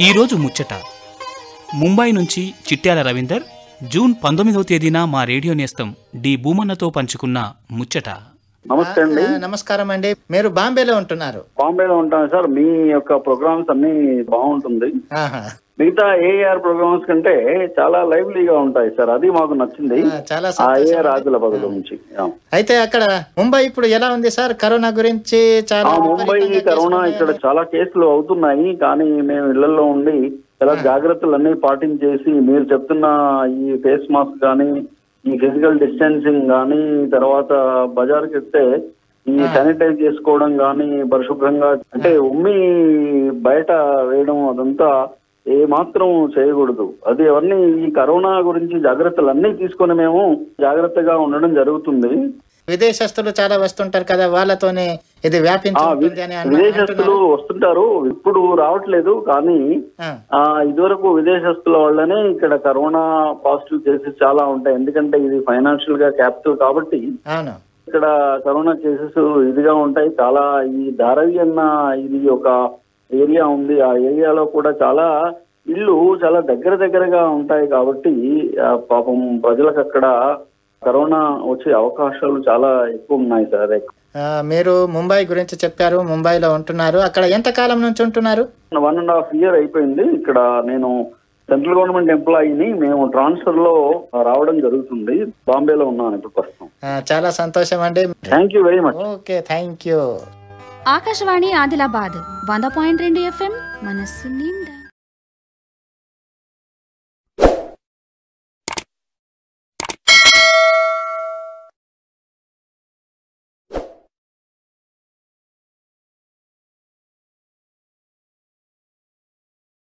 ఈరోజు ముచ్చట. ముంబై నుంచి చిట్యాల రవీందర్ జూన్ పంతొమ్మిదవ తేదీన మా రేడియో నేస్తం డి భూమన్నతో పంచుకున్న ముచ్చట. నమస్తే అండి. నమస్కారం అండి. మీరు బాంబేలో ఉంటున్నారు. బాంబేలో ఉంటాను సార్. మీ యొక్క ప్రోగ్రామ్స్ అన్ని బాగుంటుంది. మిగతా ఏఆర్ ప్రోగ్రామ్స్ కంటే చాలా లైవ్లీగా ఉంటాయి సార్. అది మాకు నచ్చింది. అండి. ఆదిలాబాద్ నుంచి. అయితే అక్కడ ముంబై ఇప్పుడు ఎలా ఉంది సార్? కరోనా గురించి చాలా ముంబై కరోనా ఇక్కడ. చాలా కేసులు అవుతున్నాయి. కానీ మేము ఇళ్ళలో ఉండి చాలా జాగ్రత్తలు అన్ని పాటించేసి మీరు చెప్తున్న ఈ ఫేస్ మాస్క్ కానీ ఈ ఫిజికల్ డిస్టెన్సింగ్ కానీ తర్వాత బజార్కి వెళ్తే ఈ శానిటైజ్ చేసుకోవడం కానీ పరిశుభ్రంగా అంటే ఉమ్మి బయట వేయడం అదంతా ఏ మాత్రం చేయకూడదు. అది అవన్నీ ఈ కరోనా గురించి జాగ్రత్తలు అన్ని తీసుకొని మేము జాగ్రత్తగా ఉండడం జరుగుతుంది. విదేశస్తులు చాలా వస్తుంటారు కదా వాళ్ళతోనే ఇది అని విదేశస్తులు. వస్తుంటారు ఇప్పుడు రావట్లేదు కానీ ఇదివరకు విదేశస్తుల వల్లనే ఇక్కడ కరోనా పాజిటివ్ కేసెస్ చాలా ఉంటాయి. ఎందుకంటే ఇది ఫైనాన్షియల్గా క్యాపిటల్ కాబట్టి ఇక్కడ కరోనా కేసెస్ ఇదిగా ఉంటాయి. చాలా ఈ ధారవి అన్న ఇది ఒక ఏరియా ఉంది. ఆ ఏరియాలో కూడా చాలా ఇళ్ళు చాలా దగ్గర దగ్గరగా ఉంటాయి కాబట్టి పాపం ప్రజలకు అక్కడ కరోనా వచ్చే అవకాశాలు చాలా ఎక్కువ ఉన్నాయి సార్ ఆ, మీరు ముంబై గురించి చెప్పారు ముంబైలో ఉంటున్నారు. అక్కడ ఎంత కాలం నుంచి ఉంటున్నారు? వన్ అండ్ హాఫ్ ఇయర్ అయిపోయింది. ఇక్కడ నేను సెంట్రల్ గవర్నమెంట్ ఎంప్లాయీని మేము ట్రాన్స్ఫర్లో రావడం జరుగుతుంది. బాంబేలో ఉన్నాను ఇప్పుడు ప్రస్తుతం. ఆ, చాలా సంతోషం అండి. Thank you very much okay thank you Akashvani Adilabad వంద పాయింట్ రెండు ఎఫ్ఎం మనస్సు నిండా.